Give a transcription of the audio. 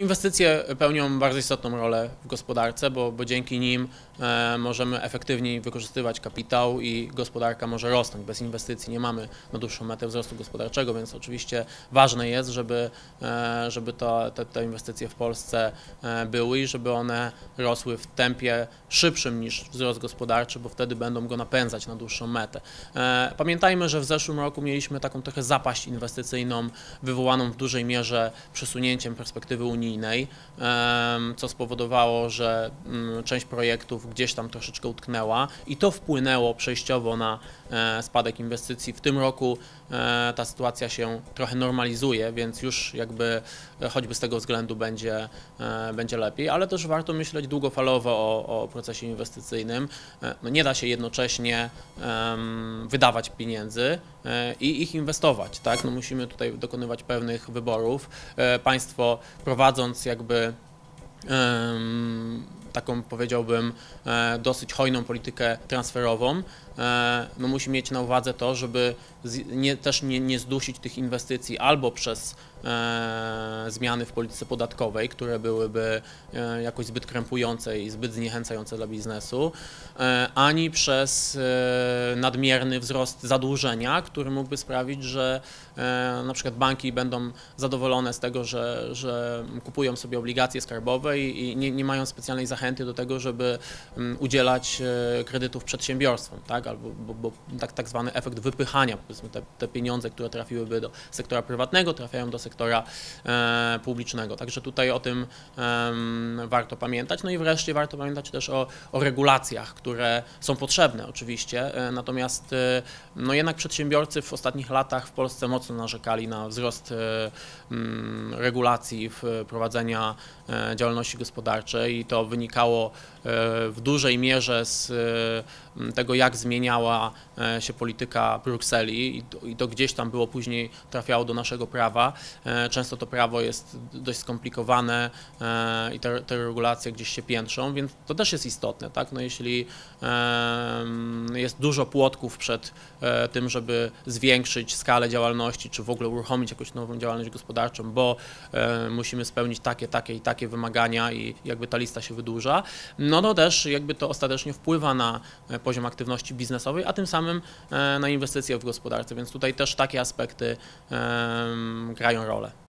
Inwestycje pełnią bardzo istotną rolę w gospodarce, bo, bo dzięki nim e, możemy efektywniej wykorzystywać kapitał i gospodarka może rosnąć. Bez inwestycji nie mamy na dłuższą metę wzrostu gospodarczego, więc oczywiście ważne jest, żeby, e, żeby to, te, te inwestycje w Polsce e, były i żeby one rosły w tempie szybszym niż wzrost gospodarczy, bo wtedy będą go napędzać na dłuższą metę. E, Pamiętajmy, że w zeszłym roku mieliśmy taką trochę zapaść inwestycyjną wywołaną w dużej mierze przesunięciem perspektywy unijnej, em, co spowodowało, że mm, część projektów gdzieś tam troszeczkę utknęła i to wpłynęło przejściowo na e, spadek inwestycji. W tym roku e, ta sytuacja się trochę normalizuje, więc już jakby e, choćby z tego względu będzie, będzie lepiej, ale też warto myśleć długofalowo o, o procesie inwestycyjnym. No nie da się jednocześnie wydawać pieniędzy i ich inwestować, tak? No musimy tutaj dokonywać pewnych wyborów. E, Państwo prowadząc jakby em, taką powiedziałbym e, dosyć hojną politykę transferową, e, no musi mieć na uwadze to, żeby nie, też nie, nie zdusić tych inwestycji albo przez e, zmiany w polityce podatkowej, które byłyby jakoś zbyt krępujące i zbyt zniechęcające dla biznesu, ani przez nadmierny wzrost zadłużenia, który mógłby sprawić, że na przykład banki będą zadowolone z tego, że, że kupują sobie obligacje skarbowe i, i nie, nie mają specjalnej zachęty do tego, żeby mm, udzielać e, kredytów przedsiębiorstwom, tak? albo bo, bo tak, tak zwany efekt wypychania, powiedzmy te, te pieniądze, które trafiłyby do sektora prywatnego, trafiają do sektora e, publicznego. Także tutaj o tym em, warto pamiętać. No i wreszcie warto pamiętać też o, o regulacjach, które są potrzebne oczywiście, e, natomiast e, no jednak przedsiębiorcy w ostatnich latach w Polsce mocno narzekali na wzrost e, mm, regulacji w prowadzenia e, działalności gospodarczej i to wynikało e, w dużej mierze z e, m, tego, jak zmieniała e, się polityka Brukseli i to, gdzieś tam było później trafiało do naszego prawa. E, Często to prawo jest dość skomplikowane e, i te, te regulacje gdzieś się piętrzą, więc to też jest istotne, tak? No jeśli jest dużo płotków przed tym, żeby zwiększyć skalę działalności, czy w ogóle uruchomić jakąś nową działalność gospodarczą, bo musimy spełnić takie, takie i takie wymagania i jakby ta lista się wydłuża, no to też jakby to ostatecznie wpływa na e, poziom aktywności biznesowej, a tym samym e, na inwestycje w gospodarce, więc tutaj też takie aspekty grają rolę.